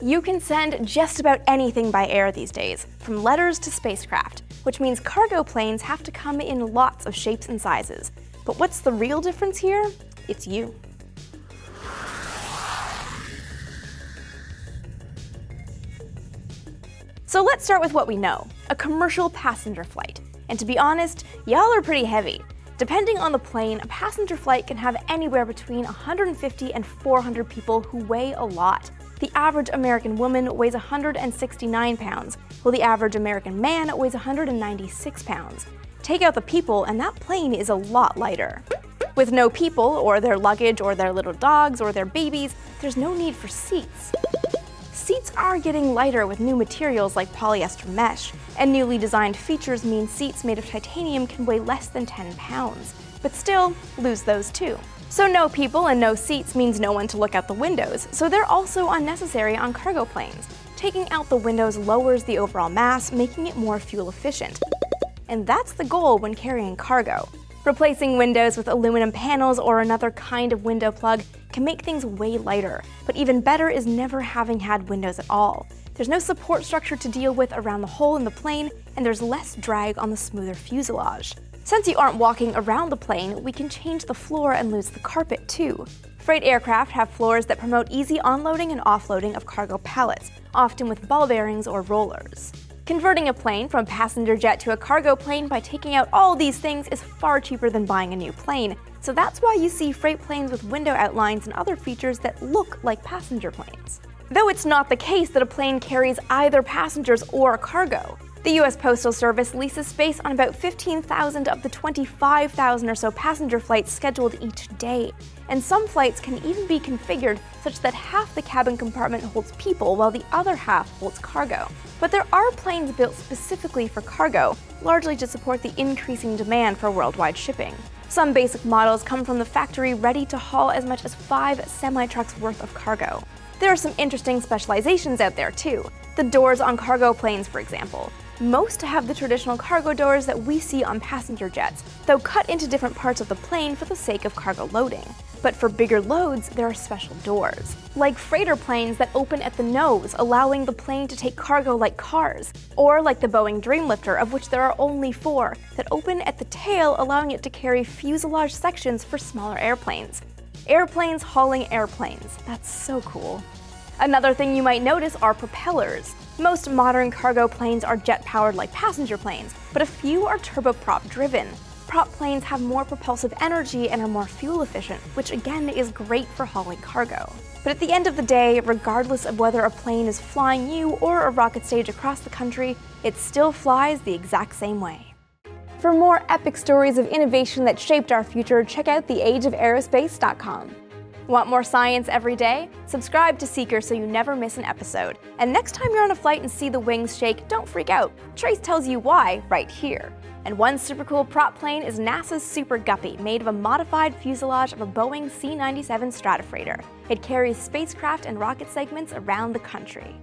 You can send just about anything by air these days, from letters to spacecraft, which means cargo planes have to come in lots of shapes and sizes. But what's the real difference here? It's you. So let's start with what we know, a commercial passenger flight. And to be honest, y'all are pretty heavy. Depending on the plane, a passenger flight can have anywhere between 150 and 400 people who weigh a lot. The average American woman weighs 169 pounds, while the average American man weighs 196 pounds. Take out the people, and that plane is a lot lighter. With no people, or their luggage, or their little dogs, or their babies, there's no need for seats. Seats are getting lighter with new materials like polyester mesh, and newly designed features mean seats made of titanium can weigh less than 10 pounds. But still, lose those too. So no people and no seats means no one to look out the windows, so they're also unnecessary on cargo planes. Taking out the windows lowers the overall mass, making it more fuel efficient. And that's the goal when carrying cargo. Replacing windows with aluminum panels or another kind of window plug can make things way lighter, but even better is never having had windows at all. There's no support structure to deal with around the hole in the plane, and there's less drag on the smoother fuselage. Since you aren't walking around the plane, we can change the floor and lose the carpet too. Freight aircraft have floors that promote easy onloading and offloading of cargo pallets, often with ball bearings or rollers. Converting a plane from passenger jet to a cargo plane by taking out all these things is far cheaper than buying a new plane, so that's why you see freight planes with window outlines and other features that look like passenger planes. Though it's not the case that a plane carries either passengers or cargo. The US Postal Service leases space on about 15,000 of the 25,000 or so passenger flights scheduled each day. And some flights can even be configured such that half the cabin compartment holds people while the other half holds cargo. But there are planes built specifically for cargo, largely to support the increasing demand for worldwide shipping. Some basic models come from the factory ready to haul as much as five semi-trucks worth of cargo. There are some interesting specializations out there too. The doors on cargo planes, for example. Most have the traditional cargo doors that we see on passenger jets, though cut into different parts of the plane for the sake of cargo loading. But for bigger loads, there are special doors. Like freighter planes that open at the nose, allowing the plane to take cargo like cars. Or like the Boeing Dreamlifter, of which there are only four, that open at the tail, allowing it to carry fuselage sections for smaller airplanes. Airplanes hauling airplanes. That's so cool. Another thing you might notice are propellers. Most modern cargo planes are jet-powered like passenger planes, but a few are turboprop-driven. Prop planes have more propulsive energy and are more fuel efficient, which again is great for hauling cargo. But at the end of the day, regardless of whether a plane is flying you or a rocket stage across the country, it still flies the exact same way. For more epic stories of innovation that shaped our future, check out theageofaerospace.com. Want more science every day? Subscribe to Seeker so you never miss an episode. And next time you're on a flight and see the wings shake, don't freak out. Trace tells you why right here. And one super cool prop plane is NASA's Super Guppy, made of a modified fuselage of a Boeing C-97 Stratofreighter. It carries spacecraft and rocket segments around the country.